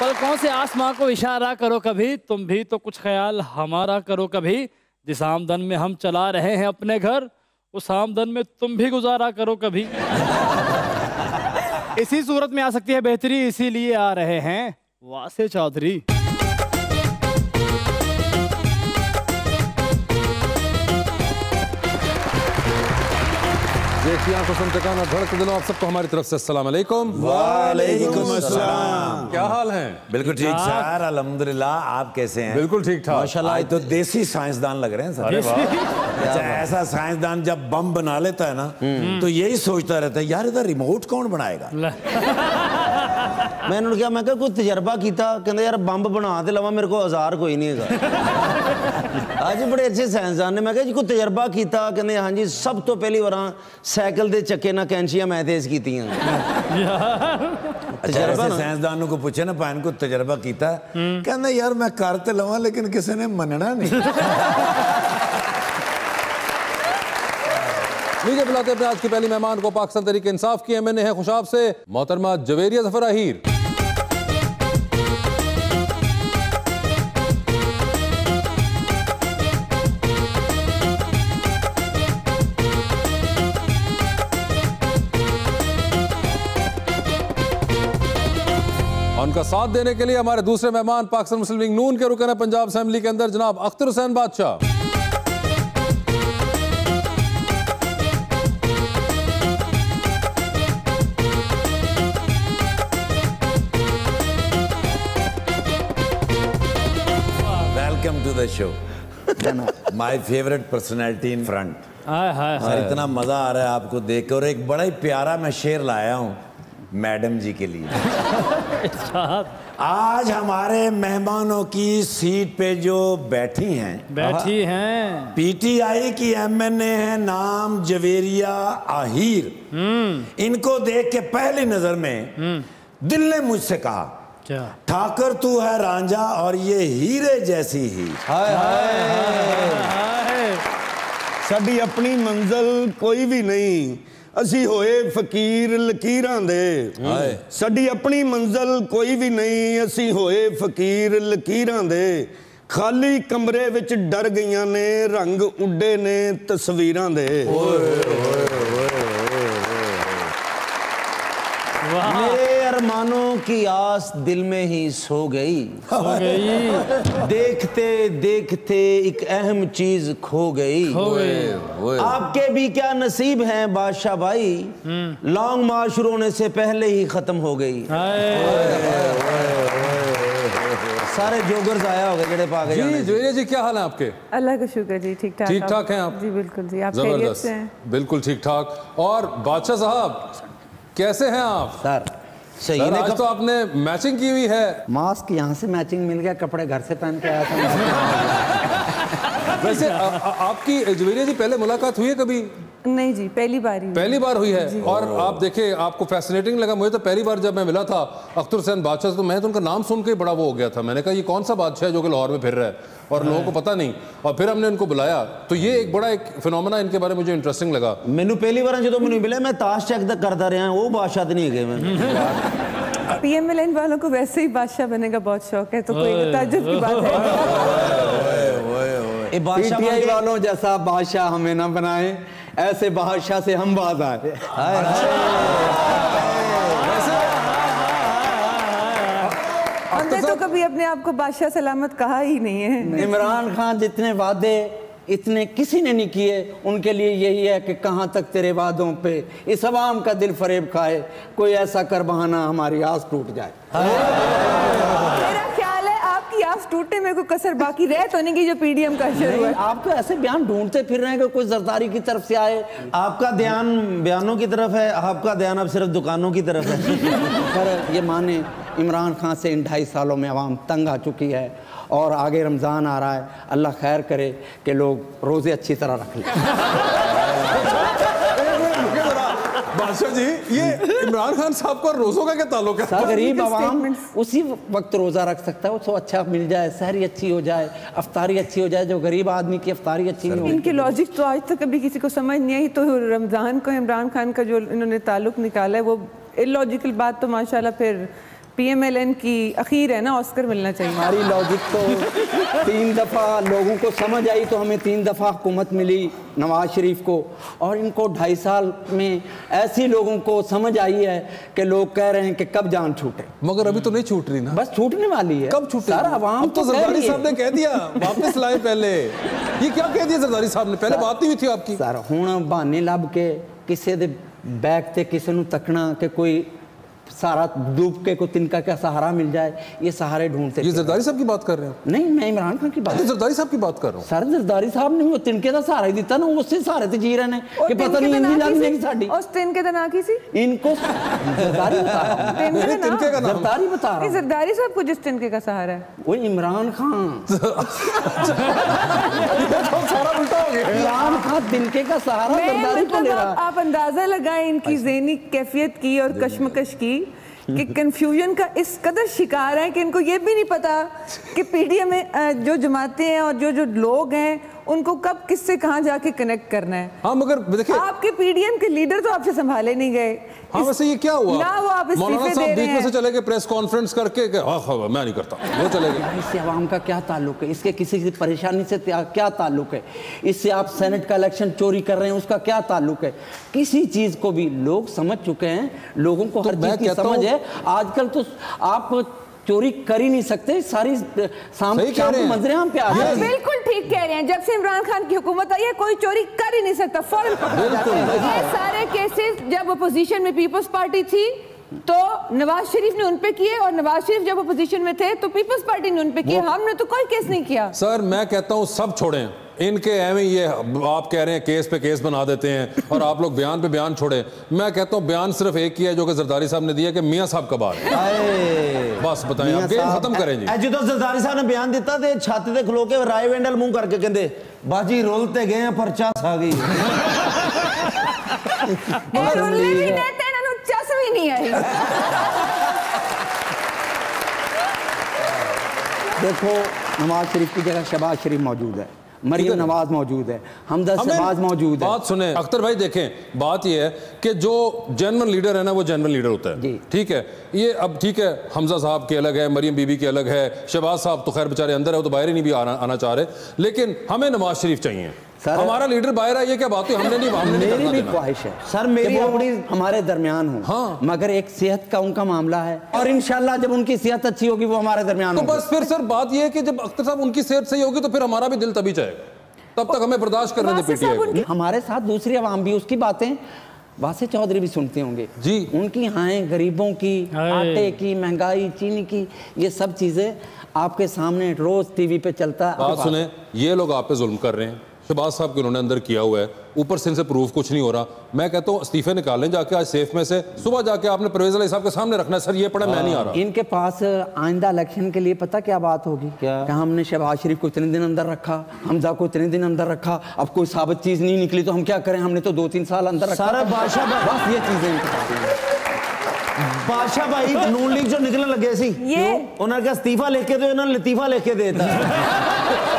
पलकों से आसमां को इशारा करो कभी? तुम भी तो कुछ ख्याल हमारा करो कभी। जिस आमदन में हम चला रहे हैं अपने घर, उस आमदन में तुम भी गुजारा करो कभी। इसी सूरत में आ सकती है बेहतरी, इसीलिए आ रहे हैं वासे चौधरी। देखिए आंखों से टकाना धड़क दिलो आप सबको हमारी तरफ से अस्सलाम वालेकुम वालेकुम अस्सलाम क्या हाल है बिल्कुल ठीक सर अल्हम्दुलिल्लाह आप कैसे हैं बिल्कुल ठीक ठाक माशाल्लाह आज तो देसी साइंसदान लग रहे हैं सर अच्छा ऐसा साइंसदान जब बम बना लेता है ना तो यही सोचता रहता है यार इधर रिमोट कौन बनाएगा ਮੈਂ ਇਹਨਾਂ ਨੂੰ ਕਿਹਾ ਮੈਂ ਕਿਹਾ ਕੋਈ ਤਜਰਬਾ ਕੀਤਾ ਕਹਿੰਦੇ ਯਾਰ ਬੰਬ ਬਣਾ ਤੇ ਲਵਾਂ ਮੇਰੇ ਕੋਲ ਔਜ਼ਾਰ ਕੋਈ ਨਹੀਂ ਹੈਗਾ ਅੱਜ ਬੜੇ ਅੱਛੇ ਸਾਇੰਸਦਾਨ ਨੇ ਮੈਂ ਕਿਹਾ ਜੀ ਕੋਈ ਤਜਰਬਾ ਕੀਤਾ ਕਹਿੰਦੇ ਹਾਂਜੀ ਸਭ ਤੋਂ ਪਹਿਲੀ ਵਾਰਾਂ ਸਾਈਕਲ ਦੇ ਚੱਕੇ ਨਾਲ ਕੈਂਚੀਆਂ ਮੈਂ ਤੇਜ਼ ਕੀਤੀਆਂ ਅੱਛਾ ਐਸੇ ਸਾਇੰਸਦਾਨ ਨੂੰ ਕੋ ਪੁੱਛੇ ਨਾ ਭਾਨ ਕੋ ਤਜਰਬਾ ਕੀਤਾ ਹੈ? ਕਹਿੰਦਾ ਯਾਰ ਮੈਂ ਕਰ ਤੇ ਲਵਾਂ ਲੇਕਿਨ ਕਿਸੇ ਨੇ ਮੰਨਣਾ नहीं लीजिए बुलाते अपने आज की पहली मेहमान को पाकिस्तान तरीके इंसाफ की एमएनए है खुशाब से मोहतरमा जवेरिया जफर आहिर उनका साथ देने के लिए हमारे दूसरे मेहमान पाकिस्तान मुस्लिम लीग नून के रुकन है पंजाब असेंबली के अंदर जनाब Akhtar Hussain Badshah. Welcome to the show my favourite personality in front hi hi इतना मज़ा आ रहा है आपको देख और एक बड़ा ही प्यारा मैं शेर लाया हूँ। मैडम जी के लिए। अच्छा। आज हमारे मेहमानों की सीट पे जो बैठी हैं बैठी हैं। पीटीआई की एमएनए है नाम जवेरिया आहिर। हम्म। इनको देख के पहली नज़र में हम्म। दिल ने मुझसे कहा अच्छा। ठाकर तू है रांझा और ये हीरे जैसी ही। हाय हाय। सभी अपनी मंजिल कोई भी नहीं। ਅਸੀਂ ਹੋਏ ਫਕੀਰ ਲਕੀਰਾਂ ਦੇ। ਸਾਡੀ ਆਪਣੀ ਮੰਜ਼ਲ ਕੋਈ ਵੀ ਨਹੀਂ ਅਸੀਂ ਹੋਏ ਫਕੀਰ ਲਕੀਰਾਂ ਦੇ। ਖਾਲੀ ਕਮਰੇ ਵਿੱਚ ਡਰ ਗਈਆਂ ਨੇ ਰੰਗ ਉੱਡੇ ਨੇ ਤਸਵੀਰਾਂ ਦੇ। वाह की आस दिल में ही सो गई। हो गई। देखते देखते एक अहम चीज़ खो गई। गई। आपके भी क्या नसीब हैं बादशाह भाई? लॉन्ग मार्च शुरू होने से पहले ही खत्म हो गई। सारे जोगर्स आया हो गए जेड़े पागे जी जाने जवेरिया जी। क्या हाल है आपके? अल्लाह का शुक्र जी ठीक ठाक। ठीक ठाक हैं आप? जी बिल्कुल जी आप से हैं? ज़बरदस्त बिल्कुल ठीक ठाक। और बादशाह साहब कैसे हैं आप? सर सही सर, ने आज तो आपने मैचिंग की हुई है। मास्क यहाँ से मैचिंग मिल गया कपड़े घर से पहन के आया था। वैसे आ, आ, आपकी जवेरिया जी पहले मुलाकात हुई है कभी? नहीं जी पहली बार ही हुई। पहली बार हुई है और आप देखे आपको फैसिनेटिंग लगा मुझे तो पहली बार जब मैं मिला था अख्तर हुसैन बादशाह से तो मैं तो उनका नाम सुन के ही बड़ा वो हो गया था मैंने कहा ये कौन सा बादशाह है जो कि लाहौर में फिर रहा है और लोगों को पता नहीं और फिर हमने उनको बुलाया तो ये एक बड़ा एक फिनोमेना इनके बारे में मुझे इंटरेस्टिंग लगा ਮੈਨੂੰ ਪਹਿਲੀ ਵਾਰ ਜਦੋਂ ਮੈਨੂੰ ਮਿਲਿਆ ਮੈਂ ਤਾਸ਼ ਚੈੱਕ ਤੱਕ ਕਰਦਾ ਰਿਹਾ ਉਹ ਬਾਦਸ਼ਾਹ ਤੇ ਨਹੀਂ ਹੈਗੇ ਮੈਂ पीएमएलएन वालों को वैसे ही बादशाह बनने का बहुत शौक है तो कोई ताज्जुब की बात है ਇਹ ਬਾਦਸ਼ਾਹ पीटीआई बन गए। वालों जैसा बादशाह हमें न बनाए ऐसे बादशाह से हम बाज आए। हमने तो कभी अपने आप को बादशाह सलामत कहा ही नहीं है। इमरान खान जितने वादे इतने किसी ने नहीं किए। उनके लिए यही है कि कहाँ तक तेरे वादों पे इस अवाम का दिल फरेब खाए। कोई ऐसा कर बहाना हमारी आस टूट जाए। है टूटने में कोई कसर बाकी रह तो नहीं गई जो पीडीएम का शुरू नहीं, है आप तो ऐसे बयान ढूंढते फिर रहे हैं कि कोई जरदारी की तरफ़ से आए। आपका ध्यान बयानों की तरफ़ है आपका ध्यान अब सिर्फ़ दुकानों की तरफ़ है। पर ये माने इमरान खान से इन ढाई सालों में आवाम तंग आ चुकी है और आगे रमज़ान आ रहा है। अल्लाह खैर करे कि लोग रोज़े अच्छी तरह रख लें। बादशाह जी ये इमरान खान साहब का रोजों का क्या ताल्लुक है? गरीब आवाम उसी वक्त रोज़ा रख सकता है उसको अच्छा मिल जाए सहरी अच्छी हो जाए अफतारी अच्छी हो जाए जो गरीब आदमी की अफतारी अच्छी नहीं इनकी इनके लॉजिक तो आज तक कभी किसी को समझ नहीं आई तो रमज़ान को इमरान खान का जो इन्होंने ताल्लुक निकाला है वो इलॉजिकल बात तो माशाल्लाह फिर पीएमएलएन की अखीर है ना ऑस्कर मिलना चाहिए। हमारी लॉजिक तो तीन दफ़ा लोगों को समझ आई तो हमें तीन दफ़ा हुकूमत मिली नवाज़ शरीफ को। और इनको ढाई साल में ऐसी लोगों को समझ आई है कि लोग कह रहे हैं कि कब जान छूटे। मगर अभी तो नहीं छूट रही ना। बस छूटने वाली है। कब छूट सर आवाम तो, तो सरदारी साहब ने कह दिया वापस लाए पहले। ये क्या कह दिया सरदारी साहब ने? पहले बात नहीं हुई थी आपकी। सर हूँ बहाने लभ के किसी के बैग से किसी तकना कि कोई सारा डूब के को तिनका का सहारा मिल जाए? ये सहारे ढूंढते ये जरदारी साहब की बात कर रहे हो नहीं मैं इमरान खान की बात जरदारी साहब की बात कर रहा हूँ। सर जरदारी साहब ने वो तिनके का सहारा ही दिता ना उससे सहारे से जी रहे ने कि पता नहीं इनकी जान नहीं साडी। उस तिनके का ना की सी इनको जरदारी बता रहा हूँ। तिनके का नाम जरदारी बता रहा हूँ। जरदारी साहब को जिस तिनके का सहारा है। वो इमरान खान। इमरान खान तिनके का सहारा जरदारी को मतलब ले रहा आप अंदाज़ा लगाएँ इनकी अच्छा। जहनी कैफियत की और कशमकश की कि कंफ्यूजन का इस कदर शिकार है कि इनको ये भी नहीं पता कि पीडीएम में जो जमाते हैं और जो जो लोग हैं उनको कब किससे कहाँ जाके कनेक्ट करना है? हाँ मगर देखिए आपके पीडीएम के लीडर तो आपसे संभाले नहीं गए। हाँ वैसे ये क्या हुआ? ना वो आप मौलाना इस्तीफे साहब दे बीच रहे में से हैं। चले गए प्रेस कॉन्फ्रेंस करके कि हाँ हाँ मैं नहीं करता। वो चले गए। इससे आवाम का क्या ताल्लुक है? इसके किसी की परेशानी से क्या क्या ताल्लुक है? इससे आप सेनेट का इलेक्शन चोरी कर रहे हैं उसका क्या ताल्लुक है? किसी चीज़ को भी लोग समझ चुके हैं। लोगों को तो हर चीज़ की समझ है। आजकल तो आप चोरी कर ही नहीं सकते। सारी शाम शाम को हैं। मंजरे हम पे आ बिल्कुल ठीक कह रहे हैं। जब से इमरान खान की हुकूमत आई है कोई चोरी कर ही नहीं सकता फ़ौरन पकड़ा जाता है। ये सारे केसेस जब अपोजिशन में पीपल्स पार्टी थी तो नवाज़ शरीफ ने उन पे किए और नवाज़ शरीफ जब अपोजिशन में थे तो पीपल्स पार्टी ने उन पे किए। हमने तो कोई केस नहीं किया। सर मैं कहता हूँ सब छोड़ें। इनके एम ये आप कह रहे हैं केस पे केस बना देते हैं और आप लोग बयान पे बयान छोड़े। मैं कहता हूँ बयान सिर्फ़ एक ही है जो कि जरदारी साहब ने दिया कि मियाँ साहब कब आ रहे बस बताएँ खत्म करें जी। जो जरदारी साहब ने बयान दिता तो छाती से खलो के राय वेंडल मुँह करके कहते बाजी रोलते गए पर चस आ गई। चस भी नहीं आई। देखो नवाज़ शरीफ की जगह शहबाज शरीफ मौजूद है। मरियम नवाज़ मौजूद है हमदर्द हमें शहबाज मौजूद है। बात सुने। अख्तर भाई देखें बात यह है कि जो जनरल लीडर है ना वो जनरल लीडर होता है। ठीक है? ये अब ठीक है हमजा साहब के अलग है मरियम बीबी के अलग है शहबाज साहब तो खैर बेचारे अंदर है वो तो बाहर ही नहीं भी आना, आना चाह रहे। लेकिन हमें नवाज़ शरीफ चाहिए। सर- हमारा लीडर बाहर है क्या बात है हमने नहीं हमने मेरी भी ख्वाहिश है। सर, मेरी अपनी- हमारे दरमियान हो हाँ। मगर एक सेहत का उनका मामला है और इंशाल्लाह जब उनकी सेहत अच्छी होगी वो हमारे दरमियान तो बस फिर सर बात ये है कि जब अख्तर साहब उनकी सेहत सही होगी तो फिर हमारा भी दिल तभी चाहेगा तब तक हमें बर्दाश्त करने पीटीआई हमारे साथ दूसरी आवाम भी उसकी बातें वासे चौधरी भी सुनते होंगे। जी। उनकी हाय गरीबों की। आटे की महँगाई चीनी की ये सब चीज़ें आपके सामने रोज टीवी पे चलता। है बात सुने ये लोग आप पे जुल्म कर रहे हैं। शहबाज साहब को उन्होंने अंदर किया हुआ है। ऊपर से इनसे प्रूफ कुछ नहीं हो रहा। मैं कहता हूँ इस्तीफे निकालें जाके आज सेफ़ में से सुबह जाके आपने परवेज अली साहब के सामने रखना है। सर ये पढ़ा मैं नहीं आ रहा। हाँ, इनके पास आइंदा इलेक्शन के लिए पता क्या बात होगी? क्या? हमने शहबाज शरीफ को इतने दिन अंदर रखा हमजा को इतने दिन अंदर रखा अब कोई साबित चीज़ नहीं निकली तो हम क्या करें? हमने तो दो तीन साल अंदर बस ये चीज़ें बादशाह भाई नून लीग जो निकलने लगे सी उन्होंने कहा इस्तीफा लेके दो इन्होंने लतीफा लेके देता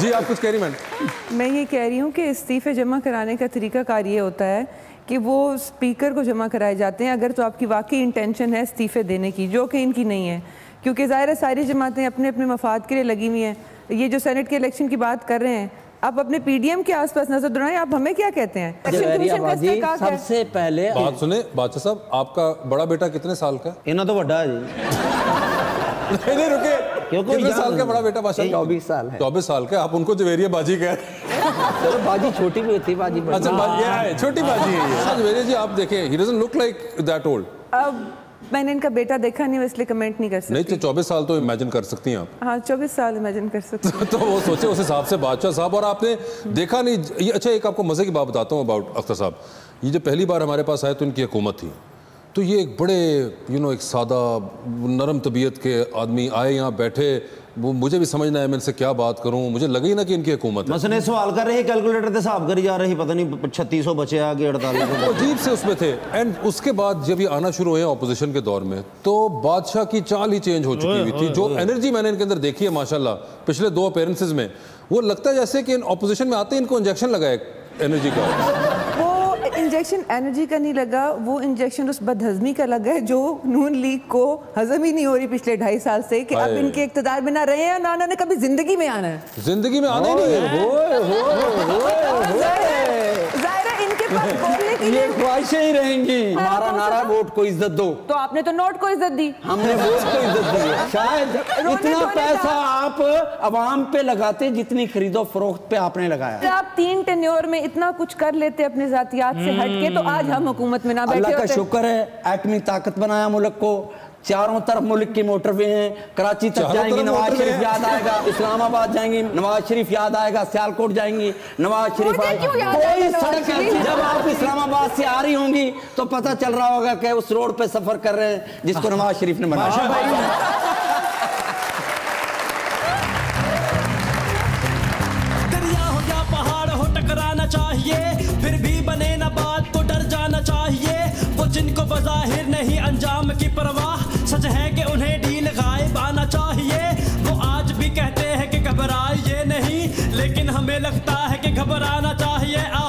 जी आप कुछ कह रही मैं मैं ये कह रही हूँ कि इस्तीफे जमा कराने का तरीका कार ये होता है कि वो स्पीकर को जमा कराए जाते हैं अगर तो आपकी वाकई इंटेंशन है इस्तीफे देने की जो कि इनकी नहीं है। क्योंकि ज़ाहिर सारी जमातें अपने अपने मफाद के लिए लगी हुई हैं। ये जो सेनेट के इलेक्शन की बात कर रहे हैं आप अपने पीडीएम के आसपास नज़र दुड़ाएँ आप हमें क्या कहते हैं? सबसे पहले बात सुने बादशाह साहब आपका बड़ा बेटा कितने साल का इना तो बड़ा है। जी नहीं रुके क्योंकि कितने साल का बड़ा बेटा बादशाह चौबीस साल है। चौबीस साल का? आप उनको जवेरिया बाजी कह रहे हैं। चलो बाजी छोटी भी थी बाजी अच्छा बाजी है। छोटी बाजी है ये। हाँ, जवेरिया जी आप देखें ही doesn't look like that old अब मैंने इनका बेटा देखा नहीं इसलिए कमेंट नहीं कर नहीं सकती। तो चौबीस साल तो इमेजिन कर सकती हैं आप। हाँ चौबीस साल इमेजिन कर सकती तो वो सोचे उस हिसाब से बादशाह साहब और आपने देखा नहीं ये अच्छा एक आपको मज़े की बात बताता हूँ अबाउट अख्तर साहब। ये जब पहली बार हमारे पास आए तो इनकी हुकूमत थी। तो ये एक बड़े यू नो एक सादा नरम तबीयत के आदमी आए यहाँ बैठे वो मुझे भी समझ ना है मैं इनसे क्या बात करूँ? मुझे लगे ही ना कि इनकी हुकूमत मसने सवाल कर रहे कैलकुलेटर से साफ़ करी जा रही पता नहीं छत्तीस सौ बचे आगे अड़तालीस अजीब से उसमें थे। एंड उसके बाद जब ये आना शुरू हुए अपोजिशन के दौर में तो बादशाह की चाल ही चेंज हो चुकी हुई थी। जो एनर्जी मैंने इनके अंदर देखी है माशाला पिछले दो अपेरेंसेज में वो लगता है जैसे कि इन अपोजिशन में आते इनको इंजेक्शन लगाए एनर्जी का। इंजेक्शन एनर्जी का नहीं लगा वो इंजेक्शन उस बदहजमी का लगा है जो नून लीग को हजम ही नहीं हो रही पिछले ढाई साल से कि अब इनके इकतदार में ना रहे हैं ना उन्होंने कभी ज़िंदगी में आना है। ज़िंदगी में आना ही नहीं है इनके पास बोलने के ये ख्वाहिशें ही रहेंगी। हमारा नारा वोट को इज़्ज़त दो। तो आपने तो नोट को इज़्ज़त दी। हमने वोट को इज़्ज़त दी। शायद इतना पैसा आप अवाम पे लगाते जितनी खरीदो फरोख्त पे आपने लगाया। आप तीन टेन्योर में इतना कुछ कर लेते अपने जातियात से हटके तो आज हम हुकूमत में ना बैठे अल्लाह का शुक्र है एटमी ताकत बनाया मुल्क को। चारों तरफ़ मुल्क की मोटरवे हैं। कराची तक जाएँगी नवाज़ शरीफ याद आएगा इस्लामाबाद जाएँगी नवाज़ शरीफ याद आएगा सियालकोट जाएँगी नवाज़ शरीफ आएगा। कोई सड़क जब आप इस्लामाबाद से आ रही होंगी तो पता चल रहा होगा कि उस रोड पे सफ़र कर रहे हैं जिसको नवाज़ शरीफ ने बनाया। दरिया हो या पहाड़ हो टकराना चाहिए फिर भी बने ना बात तो डर जाना चाहिए। वो जिनको बजाहिर नहीं अंजाम की परवाह नहीं लेकिन हमें लगता है कि घबराना चाहिए।